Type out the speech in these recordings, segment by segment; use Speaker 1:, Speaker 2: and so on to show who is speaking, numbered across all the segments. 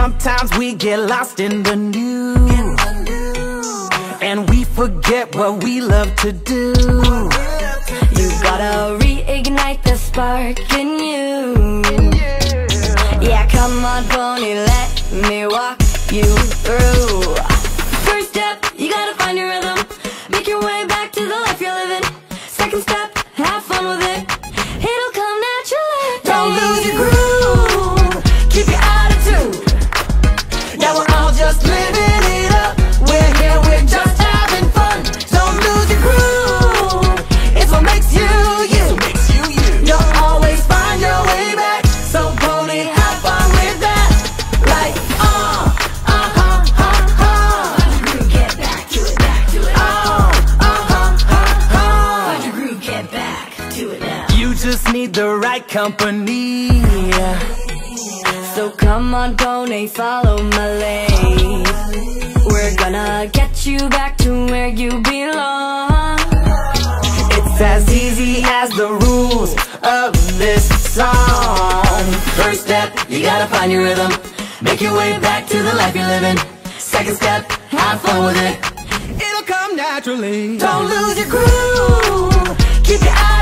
Speaker 1: sometimes we get lost in the news. And we forget what we love to do.
Speaker 2: You gotta reignite the spark in you. Yeah, come on pony, let me walk you through
Speaker 1: company
Speaker 2: So come on pony, follow my lead We're gonna get you back to where you belong.
Speaker 1: It's as easy as the rules of this song. First step, you gotta find your rhythm. Make your way back to the life you're living. Second step, have fun with it. It'll come naturally. Don't lose your groove. Keep your attitude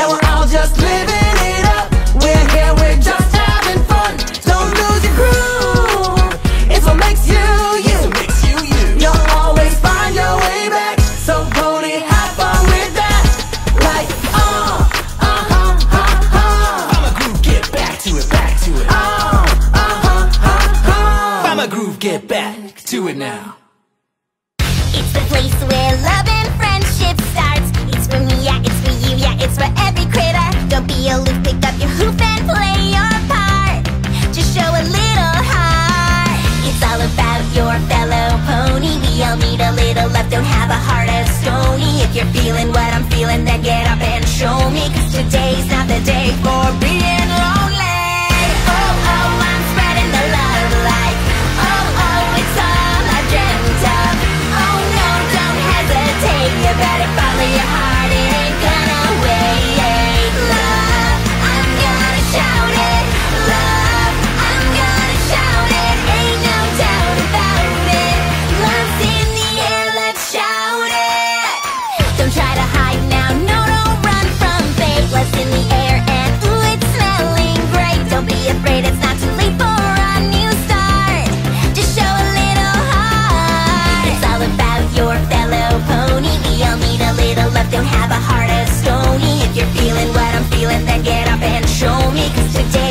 Speaker 1: Yeah, we're all just living it up We're here, we're just having fun Don't lose your groove It's what makes you you You'll always find your way back So pony, have fun with that Like, uh, uh-huh, uh-huh
Speaker 3: I'm a groove, get back to it, back to it.
Speaker 1: Uh, uh-huh, uh-huh
Speaker 3: I'm a groove, get back to it now.
Speaker 4: It's the place where love and friendship starts. It's for me, yeah, it's for you, yeah, it's for every critter. Aloof, pick up your hoof and play your part. Just show a little heart. It's all about your fellow pony. We all need a little love, don't have a heart of stony. If you're feeling what I'm feeling, then get up and show me. Cause today's not the day for being have a heart of stony. If you're feeling what I'm feeling, then get up and show me. Cause today's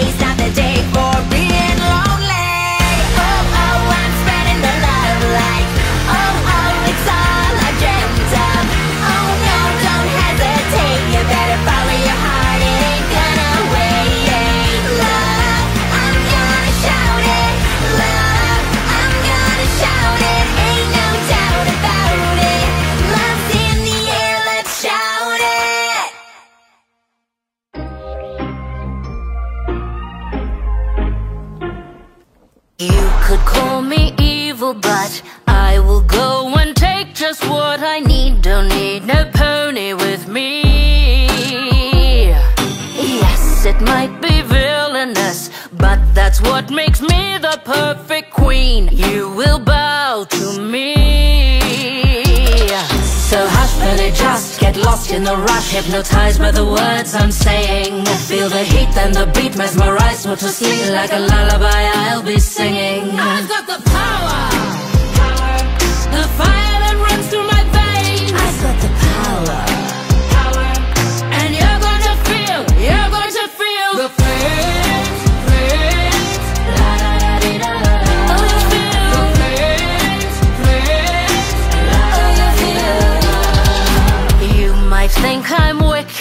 Speaker 2: call me evil, but I will go and take just what I need. Don't need no pony with me. Yes, it might be villainous, but that's what makes me the perfect queen. You will bow to me. So hush, Billy, just get lost in the rush Hypnotized by the words I'm saying Feel the heat and the beat Mesmerized, put to sleep Like a lullaby I'll be singing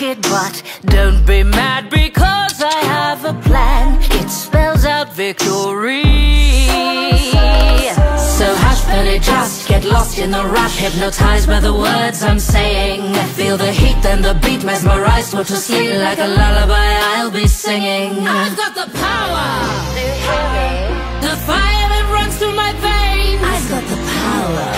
Speaker 2: it, but don't be mad because I have a plan. It spells out victory. So hush, penny, just get lost in the rush, hypnotized by the words I'm saying. Feel the heat and the beat, mesmerized, put to sleep like a lullaby. I'll be singing. I've got the power. The fire that runs through my veins. I've got the power.